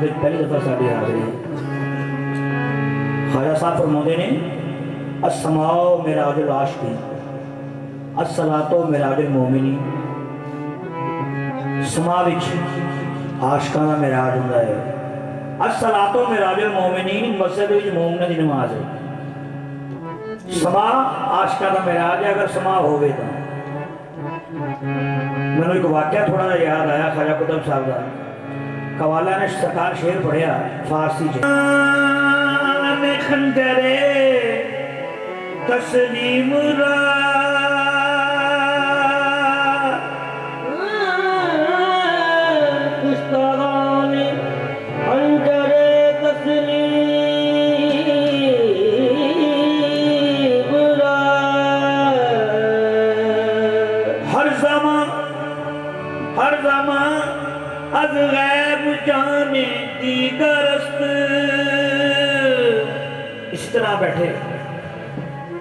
جی پہلی دفعہ ساڈی حاضری ہے خواجہ صاحب فرماتے نے السماء معراج العاشقین الصلاۃ معراج المومنین سما وچ عاشقاں دا معراج ہوندا ہے۔ السلاتوں میں راب المومنین مسجد ویج مومن دی نماز ہے۔ سما عاشقہ دا معراج ہے، اگر سما ہوئے تو۔ میں نے ایک واقعہ تھوڑا دا یاد آیا، خواجہ قدم صاحب دا۔ قوالا نے ستار شیر پڑھیا، فارسی جی۔ جے خندرے، تسلیم راہ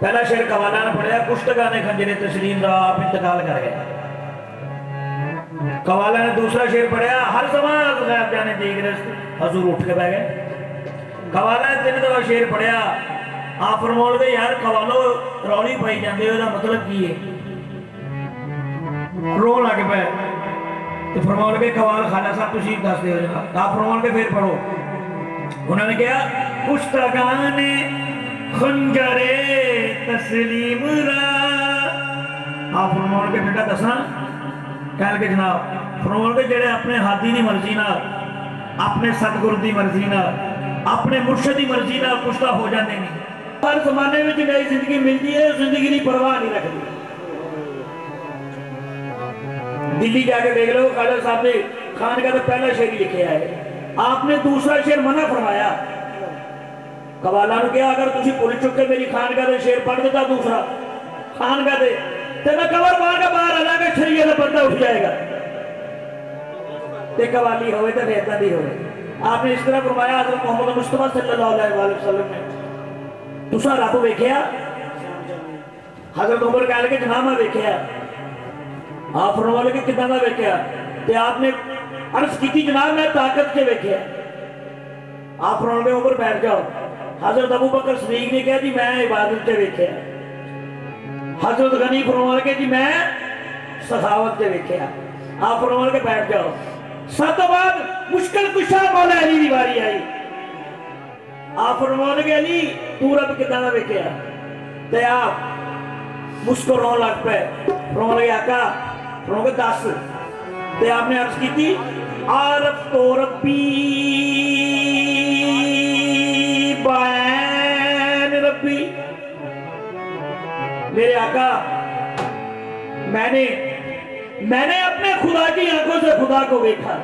پہلا شیر کوالا نے پڑھیا کشتگا نے خنجر تسلیم را آپ انتقال کر گئے کوالا نے دوسرا شیر پڑھیا ہر زمان از غیب جانے دیگر است حضور اٹھ کے بہ گئے کوالا نے تین دفعہ شیر پڑھیا آپ فرمول گئے یار کوالو رولی پائی جاندے ہو دا مطلب کی ہے رو لگ پہ تو فرمول کے قوال خالہ صاحب تشریف دس دے ہو جائے آپ فرمول کے پھر پڑھو انہوں نے کہا کشتگان خنجر تسلیم را آپ فرمول کے بیٹا دسنا کہہ کے جناب فرمول کے جڑے اپنے ہاتھی دی مرضی نہ اپنے ستگرو دی مرضی نہ اپنے مرشد دی مرضی نہ کشتا ہو جاندے نہیں ہر زمانے میں نئی زندگی ملتی ہے زندگی کی پرواہ نہیں رکھتی دلی جا کے دیکھ لو، خالد صاحب نے خان کا تو پہلا شعر ہی لکھے ہے آپ نے دوسرا شعر منع فرمایا۔ قوالا نے کہا، اگر تسی پولیس چک کے میری خان کا شعر پڑھ دیتا دوسرا خان دے تو میں کور مار کے باہر آ جا کے شریعہ کا پردہ اٹھ جائے گا۔ تے قوالی ہوئے تے بہتر نہیں ہوئے۔ آپ نے اس طرح فرمایا، حضرت محمد مصطفیٰ صلی اللہ علیہ وآلہ وسلم نے۔ تسا رب ویکھیا؟ حضرت عمر کہہ لگے جناب میں ویکھیا۔ آپ فرما لگے کتنا دا ویکھیا۔ تے آپ نے عرض کی تھی، جناب میں طاقت کے ویکھیا۔ آپ فرما لگے عمر بیٹھ جاؤ۔ حضرت ابو بکر صدیق نے کہا جی میں عبادت کے ویکھیا۔ حضرت غنی فرما لگے جی میں سخاوت کے ویکھیا۔ آپ فرما لگے بیٹھ جاؤ۔ سب تو بعد مشکل کشا مولا علی دی باری آئی۔ آپ فرما لگے علی، تو رب کتنا دا ویکھیا۔ تے آپ مشکل رون لگ پہ فرما لگے آقا فرما لگے دس۔ تے آپ نے عرض کی تھی عارف تو ربی۔ میرے میں نے میں نے اپنے خدا کی آنکھوں سے خدا کو دیکھا۔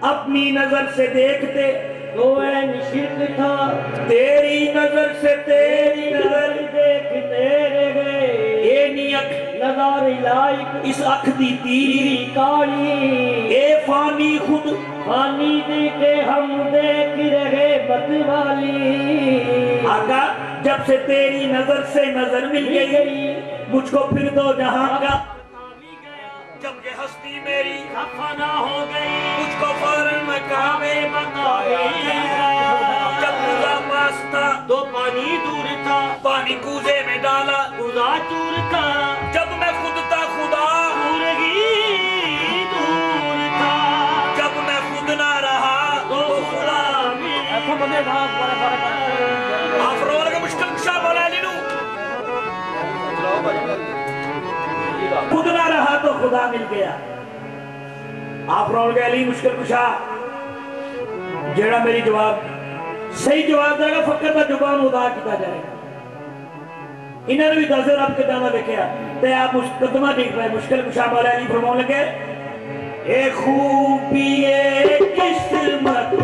اپنی نظر سے دیکھتے تو این شرک تھا۔ تیری نظر سے تیری نظر دیکھتے رہے اے نیک نظر لائق اس اکھ دی تیری کالی اے فانی خود فانی دی کے ہم دیکھ رہے بد والی۔ آقا جب سے تیری نظر سے نظر مل گئی، مجھ کو پھر دو جہاں کا جب یہ ہستی میری خفنا ہو گئی، مجھ کو فوراً مقام بتا گئی جب مجھا پاس تھا تو پانی دور تھا، پانی کوزے میں ڈالا گزا چور تھا جب میں خود تو خدا مل گیا۔ آپ رو لگا علی مشکل کشا۔ جیڑا میری جواب، صحیح جواب دے گا فقر دا جبان ادا کیتا جائے گا انہوں نے بھی دس رب کے دانا دیکھا تے آپ مقدمہ دیکھ رہے مشکل کشا بولا علی فرماؤں لگے، اے خوبی، اے قسمت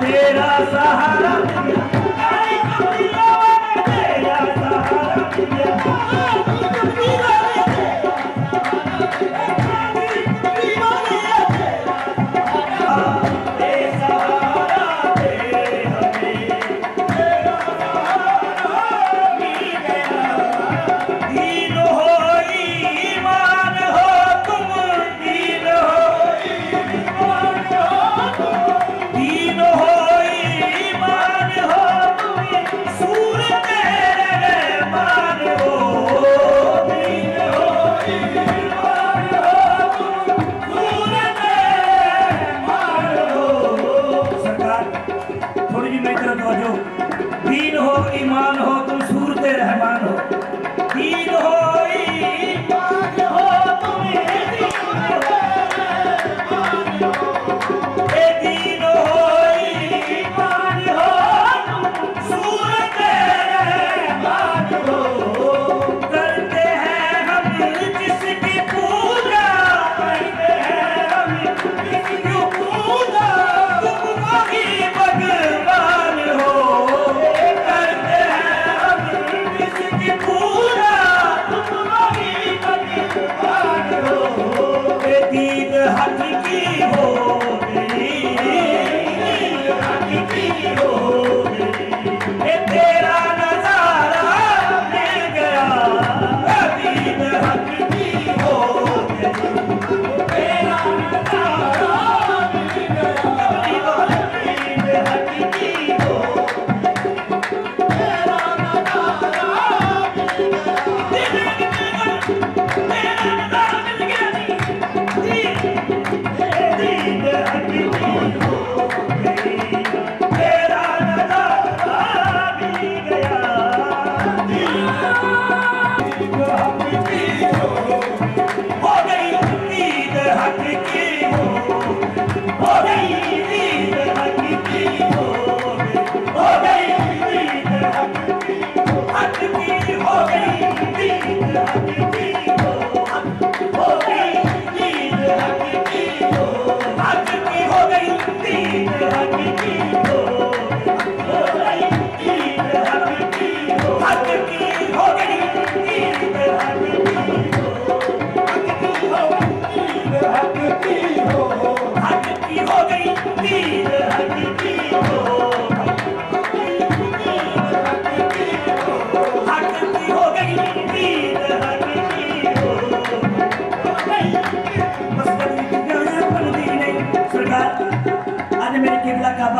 میرا سہارا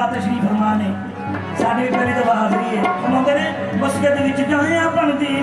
شری بھگوان نے ساری پہلے تو آز بھی ہے کم ہوتے مسجد بھی اپن جی